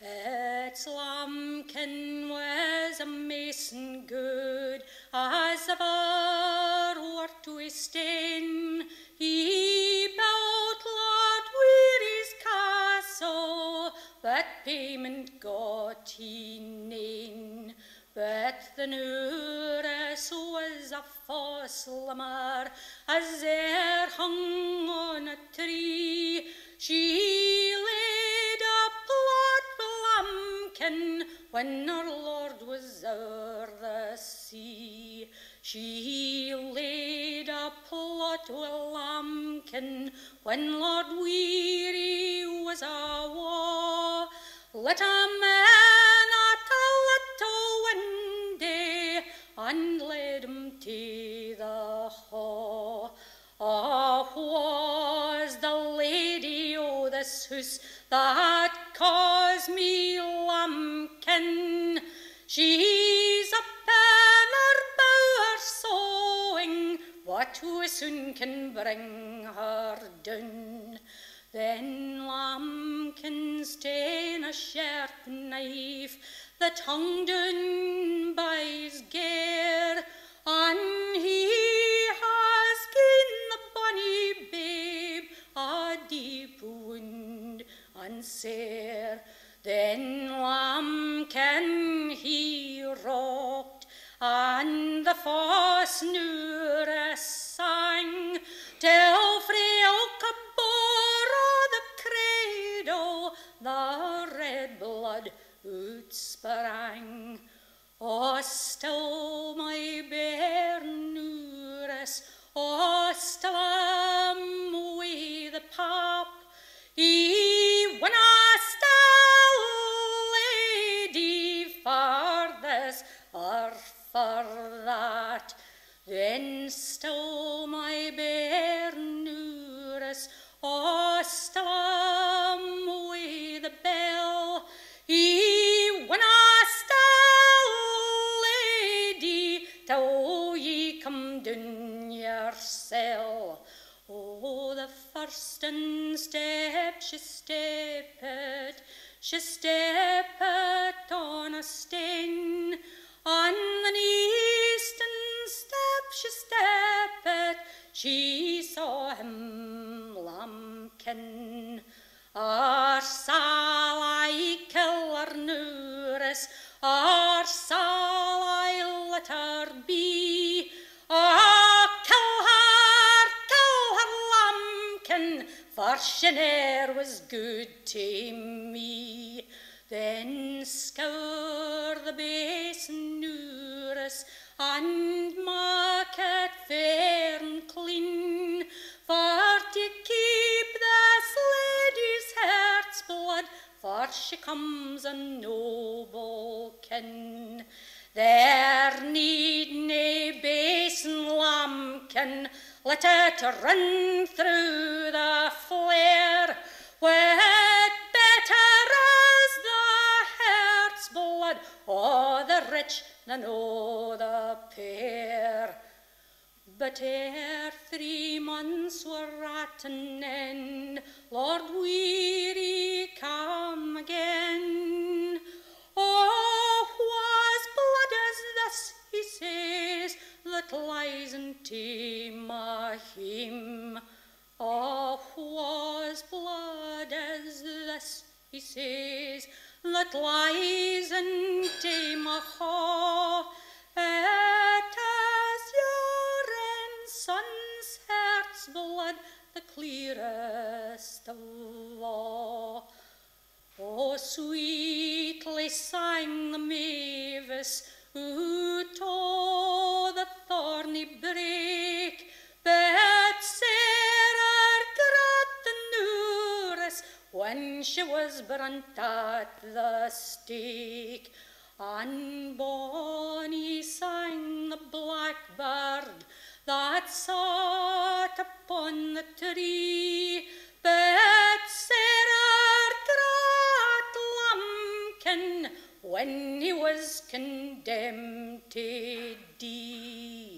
Its Lamkin was a mason good as ever were twisting. He built Lord Wearie's castle, but payment got he nane. But the Nurse was a false limmer, as there hung on a tree. When our Lord was o'er the sea. She laid a plot with Lamkin when Lord Wearie was a war. Let a man at a little windy and led him to the hall. Ah, was the lady o' this house that caused me Lamkin? She's up in her bower sewing, what too soon can bring her down. Then Lamkins ta'en a sharp knife that hung down by his gear, and he has given the bonny babe a deep wound and sair. Then Lamkin he rocked, and the false Nura first step she stepped, she stepped on a stain, on the eastern step she stepped, she saw him Lamkin. Ar sal I kill her Nuris, ar sal I let her Lamkin, for she ne'er was good to me. Then scour the basin Nuris, and mark it fair and clean, for to keep this lady's heart's blood, for she comes a noble kin. There need nae basin Lamkin, let it run through the flare, where better is the heart's blood, o' the rich than o' the poor. But ere three months were at an end, Lord Wearie as he says, that lies heart. It is your son's heart's blood, the clearest of all. Oh, sweetly sang the mavis who tore the thorny brake, when she was burnt at the stake. And bonny sang the blackbird that sat upon the tree, but Sarah grat Lamkin when he was condemned to die.